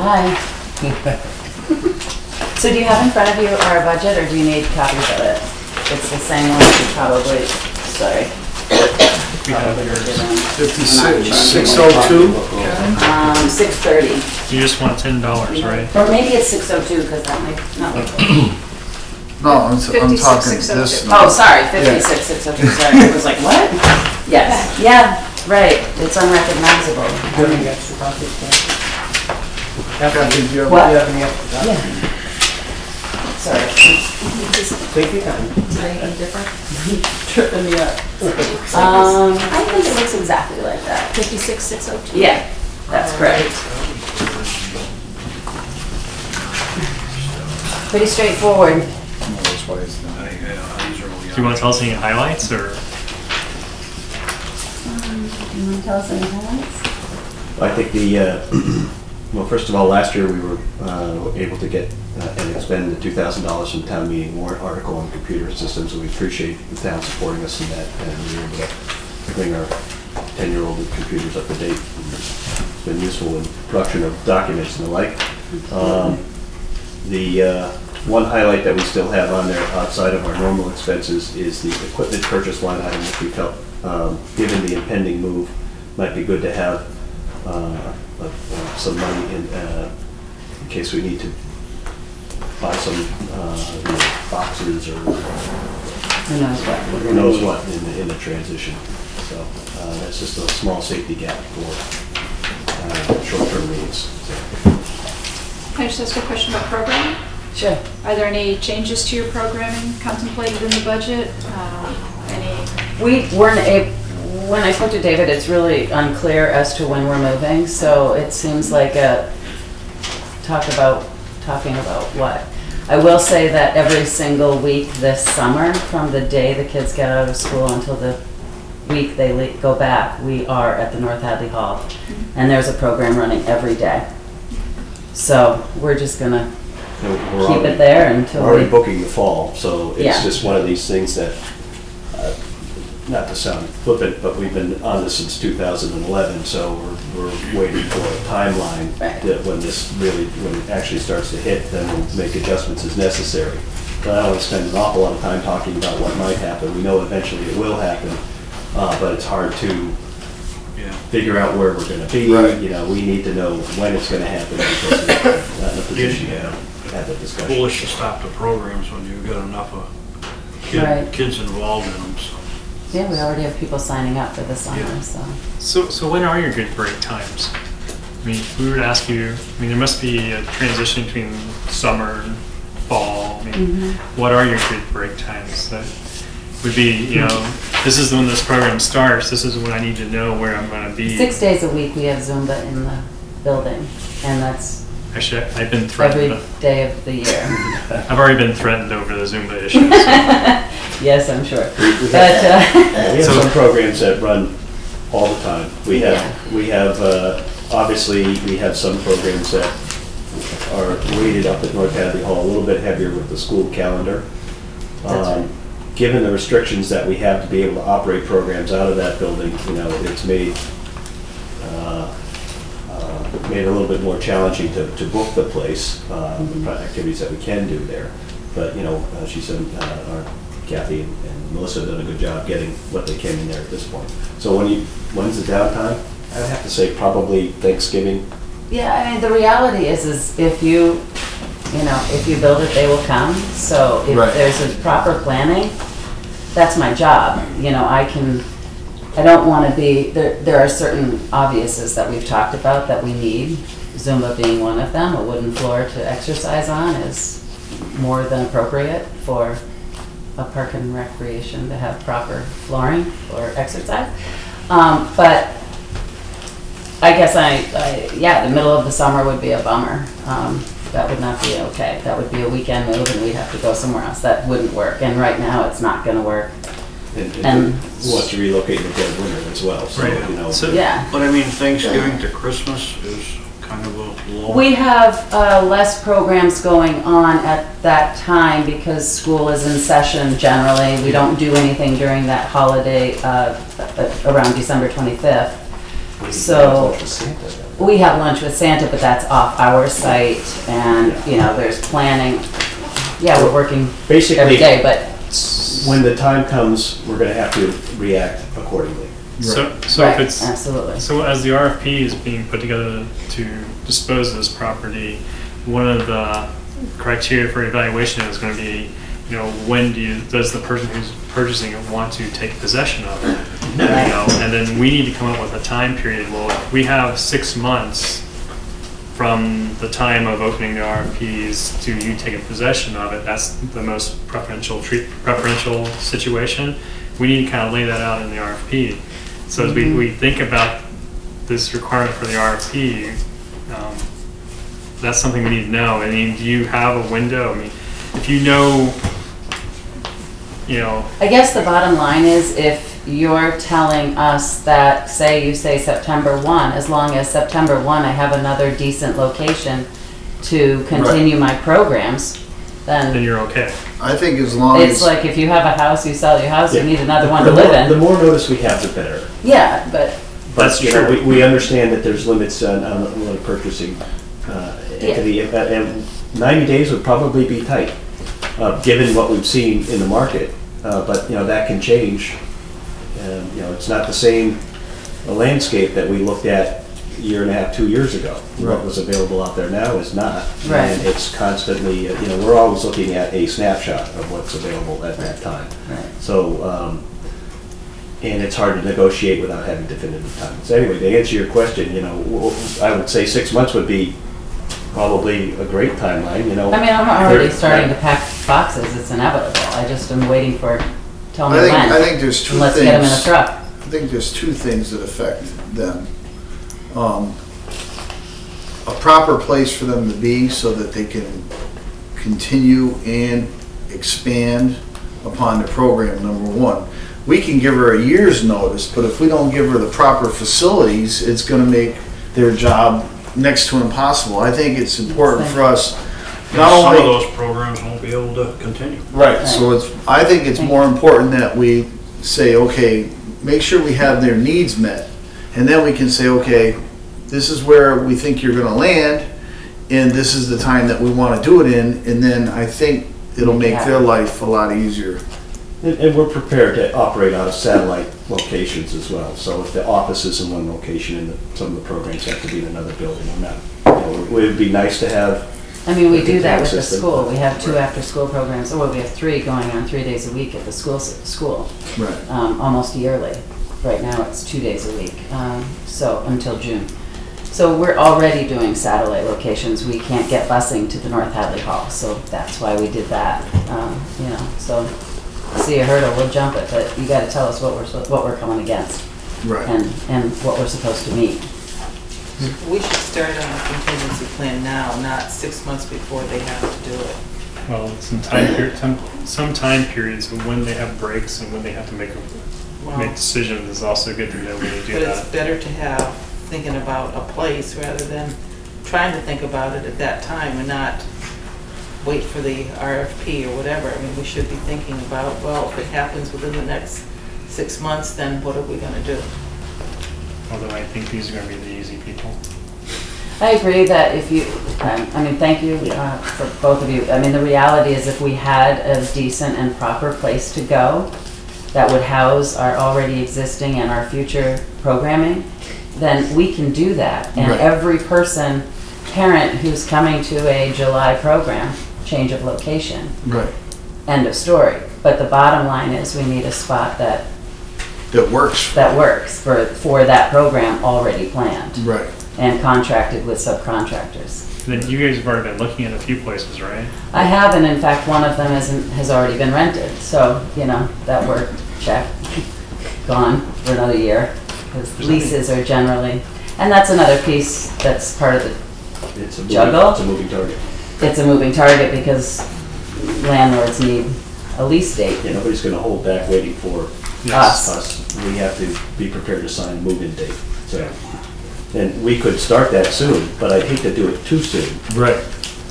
Hi. So do you have in front of you our budget, or do you need copies of it? It's the same one, you probably, sorry. Fifty-six, six oh two? Um, six thirty, You just want ten dollars, right? or maybe it's six oh two, because that might, not no. No, I'm, s- I'm 56, talking 602. this. Oh, sorry, fifty-six, six oh two, sorry, I was like, what? Yes, yeah, right, it's unrecognizable. Kathy, do you have, What? you have any extra? Yeah. Sorry. Take your time. Anything different? Tripping me up. Um, I think it looks exactly like that. Fifty-six, six oh two. Yeah, that's correct. Pretty straightforward. No, that's why it's not. Do you want to tell us any highlights or? You want to tell us any highlights? I think the, uh, well, first of all, last year we were uh, able to get uh, and expend the $2,000 from town meeting warrant article on computer systems, and we appreciate the town supporting us in that, and we were able to bring our 10-year-old computers up to date. It's been useful in production of documents and the like. Um, The uh, one highlight that we still have on there outside of our normal expenses is the equipment purchase line item, which we felt, um, given the impending move, might be good to have uh, uh, some money in, uh, in case we need to buy some uh, you know, boxes or Who knows what? who knows what in the, in the transition. So uh, that's just a small safety gap for uh, short-term needs. So, Can I just ask a question about programming? Sure. Are there any changes to your programming contemplated in the budget? Um, Any, We weren't a, when I spoke to David, it's really unclear as to when we're moving, so it seems like a, talk about, talking about what? I will say that every single week this summer, from the day the kids get out of school until the week they le- go back, we are at the North Hadley Hall. And there's a program running every day. So we're just gonna you we're keep already- it there until We're already we, booking the fall, so Yeah. it's just one of these things that, uh, not to sound flippant, but we've been on this since 2011, so we're, we're waiting for a timeline Right. that when this really, when it actually starts to hit, then we'll make adjustments as necessary. But I don't want to spend an awful lot of time talking about what might happen. We know eventually it will happen, uh, but it's hard to figure out where we're gonna be. Right. You know, we need to know when it's gonna happen because we're not in a position to have that discussion. foolish to stop the programs when you've got enough of Right. kids involved in them, so. yeah, we already have people signing up for the summer, Yeah. so. So, so when are your good break times? I mean, if we were to ask you, I mean, there must be a transition between summer and fall. I mean, Mm-hmm. what are your good break times? That would be, you know, this is when this program starts. This is when I need to know where I'm going to be. Six days a week, we have Zumba in the building, and that's Actually, I've been threatened. day of the year. I've already been threatened over the Zumba issue. so- Yes, I'm sure. We But, have- uh, We have So- some programs that run all the time. We Yeah. have, we have, uh, obviously, we have some programs that are weighted up at North Hadley Hall, a little bit heavier with the school calendar. That's Um, right. Given the restrictions that we have to be able to operate programs out of that building, you know, it's made, made it a little bit more challenging to, to book the place, uh, Mm-hmm. the activities that we can do there. But, you know, uh, she said, uh, our Kathy and Melissa have done a good job getting what they can in there at this point. So when you, when's the downtime? I would have to say probably Thanksgiving. yeah, I mean, the reality is, is if you, you know, if you build it, they will come. So if Right. there's a proper planning, that's my job. You know, I can, I don't want to be, there, there are certain obviouses that we've talked about that we need. Zumba being one of them, a wooden floor to exercise on is more than appropriate for a park and recreation to have proper flooring for exercise. Um, but I guess I, I, yeah, the middle of the summer would be a bummer. Um, that would not be okay. That would be a weekend move and we'd have to go somewhere else. That wouldn't work. And right now, it's not gonna work. And- And- And who wants to relocate in the dead winter as well, so, Right. you know. So- Yeah. But I mean, Thanksgiving to Christmas is kind of a long. We have uh, less programs going on at that time because school is in session generally. We don't do anything during that holiday uh, uh, around December 25th. So- We have lunch with Santa, but that's off our site and, you know, there's planning. Yeah, we're working every Basically, day, but when the time comes, we're gonna have to react accordingly. So, so if Right, it's, absolutely. so as the RFP is being put together to dispose of this property, one of the criteria for evaluation is gonna be, you know, when do you, does the person who's purchasing it want to take possession of it? You know, and then we need to come up with a time period, well, if we have six months from the time of opening the RFPs to you taking possession of it, that's the most preferential treat, preferential situation. We need to kind of lay that out in the RFP. So as we, we think about this requirement for the RFP, um, that's something we need to know. I mean, do you have a window? I mean, if you know, you know, I guess the bottom line is if you're telling us that, say you say September one, as long as September one, I have another decent location to continue my programs, then then you're okay. I think as long it's as, like if you have a house, you sell your house, you need another one The to more- live The in. more notice we have, the better. Yeah, but, But, That's you know, true. we, we understand that there's limits on, on the purchasing, uh, entity, and- and ninety days would probably be tight, uh, given what we've seen in the market. Uh, but, you know, that can change. And, you know, it's not the same landscape that we looked at a year and a half, two years ago. What Right. was available out there now is not. Right. And it's constantly, uh, you know, we're always looking at a snapshot of what's available at that time. right. So, um, and it's hard to negotiate without having definitive timelines. Anyway, to answer your question, you know, w- I would say six months would be probably a great timeline, you know. I mean, I'm already There- starting to pack boxes, it's inevitable. I just am waiting for, tell me I think, I think there's two And let's get them in a things, truck. I think there's two things that affect them. Um, A proper place for them to be so that they can continue and expand upon the program, number one. We can give her a year's notice, but if we don't give her the proper facilities, it's gonna make their job next to impossible. I think it's important for us, not Some only. of those programs won't be able to continue. Right, so it's, I think it's more important that we say, okay, make sure we have their needs met. And then we can say, okay, this is where we think you're gonna land, and this is the time that we wanna do it in, and then I think it'll make their life a lot easier. And, and we're prepared to operate out of satellite locations as well. So if the office is in one location and the- some of the programs have to be in another building, we're not, you know, it would be nice to have, I mean, we the do that with the system. school. We have two Right. after-school programs, or we have three going on three days a week at the school, school, Right. um, almost yearly. Right now, it's two days a week, um, so, until June. So we're already doing satellite locations. We can't get busing to the North Hadley Hall, so that's why we did that, um, you know, so see a hurdle, we'll jump it, but you gotta tell us what we're, what we're coming against Right. and, and what we're supposed to meet. We should start on a contingency plan now, not six months before they have to do it. Well, some time period, some, some time periods of when they have breaks and when they have to make, a- make decisions is also good to know when you do But it's that. better to have, thinking about a place rather than trying to think about it at that time and not wait for the RFP or whatever. I mean, we should be thinking about, well, if it happens within the next six months, then what are we gonna do? Although I think these are gonna be the people. I agree that if you, um, I mean, thank you uh, for both of you. I mean, the reality is if we had a decent and proper place to go that would house our already existing and our future programming, then we can do that. And Right. every person, parent who's coming to a July program, change of location, Right. end of story. But the bottom line is we need a spot that, That works. that works for, for that program already planned Right. and contracted with subcontractors. Then you guys have already been looking at a few places, right? I have, and in fact, one of them hasn't, has already been rented, so, you know, that work, check, gone for another year. Because leases are generally, and that's another piece that's part of the, it's a moving, Juggle? it's a moving target. it's a moving target because landlords need a lease date. Yeah, nobody's gonna hold back waiting for Us. us. We have to be prepared to sign a move-in date, so. And we could start that soon, but I'd hate to do it too soon. Right.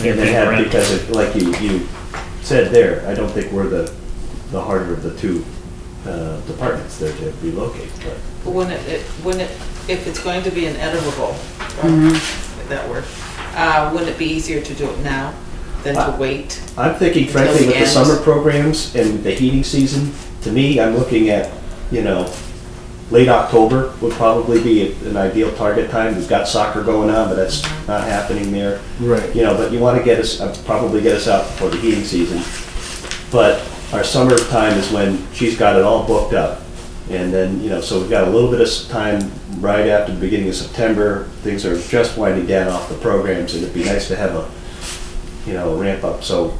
And then have, rent. because it, like you, you said there, I don't think we're the, the harder of the two, uh, departments there to relocate, but. But wouldn't it, it- wouldn't it if it's going to be an editable, Mhm. that word, uh, wouldn't it be easier to do it now than to wait? I'm thinking Until frankly the with the end. summer programs and the heating season, to me, I'm looking at, you know, late October would probably be an ideal target time. We've got soccer going on, but that's not happening there. Right. You know, but you want to get us, uh, probably get us out before the heating season. But our summer time is when she's got it all booked up. And then, you know, so we've got a little bit of time right after the beginning of September. Things are just winding down off the programs and it'd be nice to have a, you know, ramp up. So,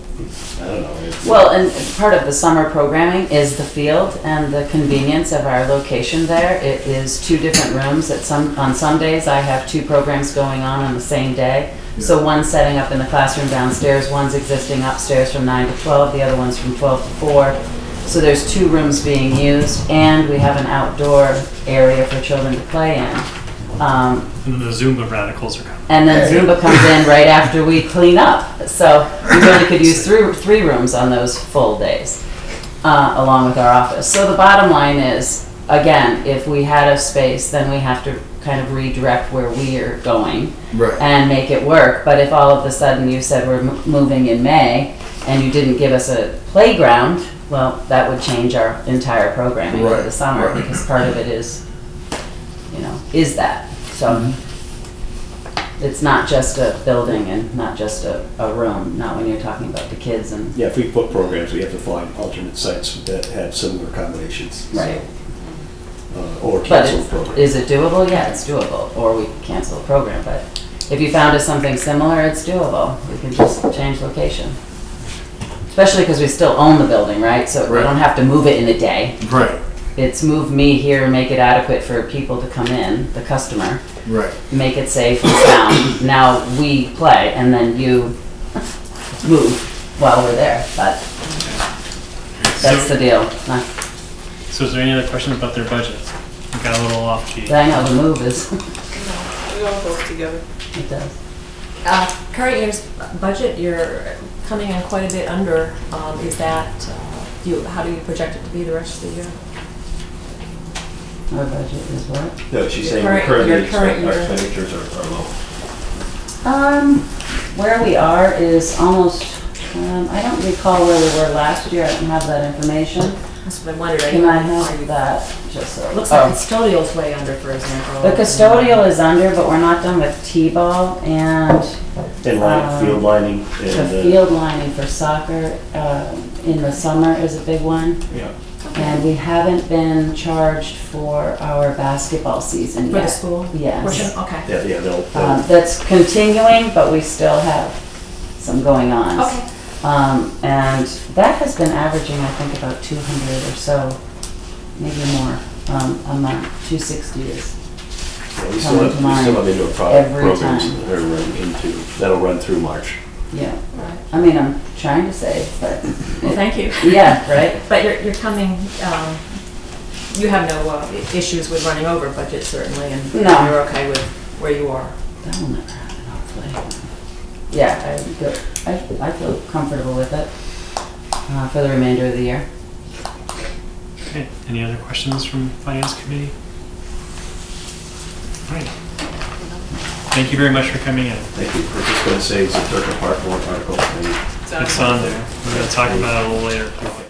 I don't know. it- Well, and part of the summer programming is the field and the convenience of our location there. It is two different rooms. At some, on some days, I have two programs going on on the same day. So one's setting up in the classroom downstairs, one's existing upstairs from nine to twelve, the other one's from twelve to four. So there's two rooms being used, and we have an outdoor area for children to play in. Um, And the Zumba radicals are coming. and then Zumba comes in right after we clean up. So we really could use three, three rooms on those full days, uh, along with our office. So the bottom line is, again, if we had a space, then we have to kind of redirect where we are going Right. and make it work. But if all of a sudden you said we're mo- moving in May and you didn't give us a playground, well, that would change our entire programming for the Right, summer right. because part of it is, you know, is that. So it's not just a building and not just a, a room, not when you're talking about the kids and, Yeah, if we put programs, we have to find alternate sites that have similar accommodations. so, right. uh, Or But cancel it's- programs. is it doable? Yeah, it's doable. Or we cancel a program, but if you found us something similar, it's doable. We can just change location. Especially because we still own the building, right? So we Right. don't have to move it in a day. Right, It's move me here, make it adequate for people to come in, the customer, right. make it safe and sound. Now we play and then you move while we're there, but that's the deal. Not- so is there any other questions about their budget? We got a little off key. I know the move is, We all go together. it does. Uh, Current year's budget, you're coming in quite a bit under. Um, Is that, uh, do you, how do you project it to be the rest of the year? Our budget is what? No, she's Your saying current- currently your expect- current our year. expenditures are are low. Um, where we are is almost, um, I don't recall where we were last year, I don't have that information. That's what I wondered. Are Can I are have you- that, just so? Looks like oh. custodial's way under, for example. The custodial is under, but we're not done with T-ball and And line, Um, field lining the and. uh, field lining for soccer, uh, in the summer is a big one. Yeah. And we haven't been charged for our basketball season For the school? Yes. Portion, okay. Yeah, yeah, they'll, Um, they'll, that's continuing, but we still have some going on. Okay. Um, and that has been averaging, I think, about two hundred or so, maybe more, um, a month. Two sixty is, yeah, we still have, to we mind still have indoor pro- every programs time. that are run into, that'll run through March. Yeah. Right. I mean, I'm trying to say, but, Well, thank you. yeah, right? But you're, you're coming, um, you have no uh, i- issues with running over budget certainly, and No. you're okay with where you are. That will never happen, hopefully. Yeah, I feel, I, I feel comfortable with it, uh, for the remainder of the year. Okay, any other questions from Finance Committee? All right. Thank you very much for coming in. Thank you. I was just gonna say, it's a Turner Park warrant article, It's on there. We're gonna talk about it a little later.